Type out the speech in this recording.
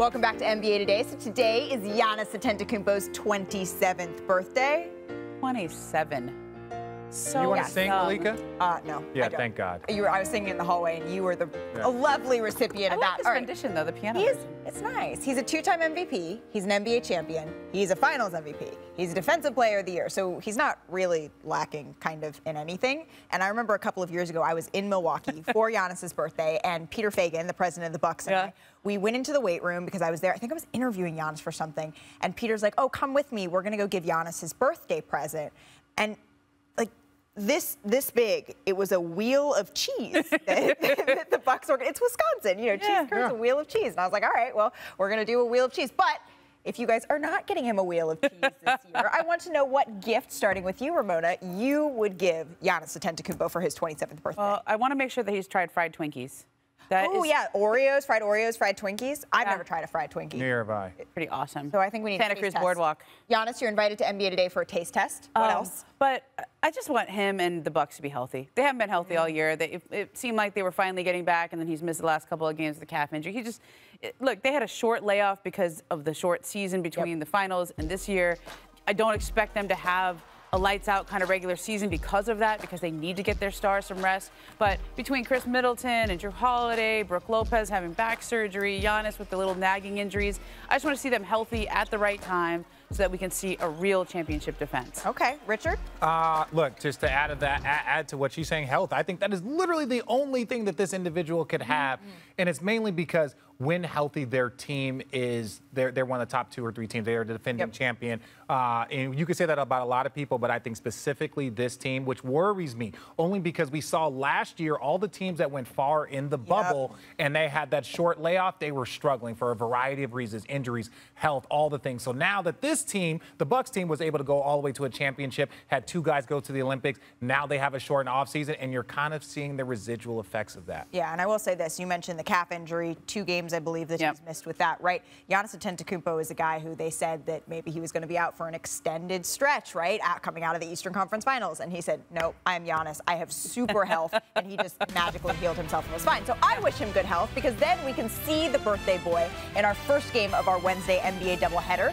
Welcome back to NBA Today. So today is Giannis Antetokounmpo's 27th birthday. 27. So you want to yes, sing, um, Malika? Uh, no. Yeah, I don't. thank God. You were, I was singing in the hallway, and you were the Yeah. a lovely recipient I of like that. this All right. rendition though, the piano. He is, it's nice. He's a two-time MVP. He's an NBA champion. He's a Finals MVP. He's a Defensive Player of the Year. So he's not really lacking, kind of, in anything. And I remember a couple of years ago, I was in Milwaukee for Giannis's birthday, and Peter Feigin, the president of the Bucks, and Yeah. I, we went into the weight room because I was there. I think I was interviewing Giannis for something, and Peter's like, "Oh, come with me. We're gonna go give Giannis his birthday present." And like this this big. It was a wheel of cheese that, that the Bucks were. It's Wisconsin, you know. Cheese Yeah. curds, a wheel of cheese, and I was like, all right, well, we're gonna do a wheel of cheese, but. If you guys are not getting him a wheel of cheese this year, I want to know what gift, starting with you, Ramona, you would give Giannis Antetokounmpo for his 27th birthday. Well, I want to make sure that he's tried fried Twinkies. That oh is yeah, Oreos, fried Oreos, fried Twinkies. I've Yeah. never tried a fried Twinkie. Neither have I. pretty awesome. So I think we need Santa a taste Cruz test. Boardwalk. Giannis, you're invited to NBA today for a taste test. What Um, else? But I just want him and the Bucks to be healthy. They haven't been healthy all year. They, it, it seemed like they were finally getting back, and then he's missed the last couple of games with the calf injury. He just it- look. They had a short layoff because of the short season between the finals and this year. I don't expect them to have a lights out kind of regular season because of that, because they need to get their stars some rest. But between Khris Middleton and Jrue Holiday, Brook Lopez having back surgery, Giannis with the little nagging injuries, I just want to see them healthy at the right time so that we can see a real championship defense. Okay, Richard. Uh, look, just to add to that, add to what she's saying, health. I think that is literally the only thing that this individual could have, and it's mainly because when healthy, their team is they're they're one of the top two or three teams. They are the defending Yep. champion, uh, and you could say that about a lot of people, but I think specifically this team, which worries me, only because we saw last year all the teams that went far in the bubble and they had that short layoff, they were struggling for a variety of reasons, injuries, health, all the things. So now that this team, the Bucks team, was able to go all the way to a championship, had two guys go to the Olympics. Now they have a shortened offseason, and you're kind of seeing the residual effects of that. Yeah, and I will say this: you mentioned the calf injury, two games I believe that Yep. he's missed with that, right? Giannis Antetokounmpo is a guy who they said that maybe he was going to be out for an extended stretch, right, out, coming out of the Eastern Conference Finals, and he said, "No, I'm Giannis. I have super health," and he just magically healed himself and was fine. So I wish him good health because then we can see the birthday boy in our first game of our Wednesday NBA doubleheader.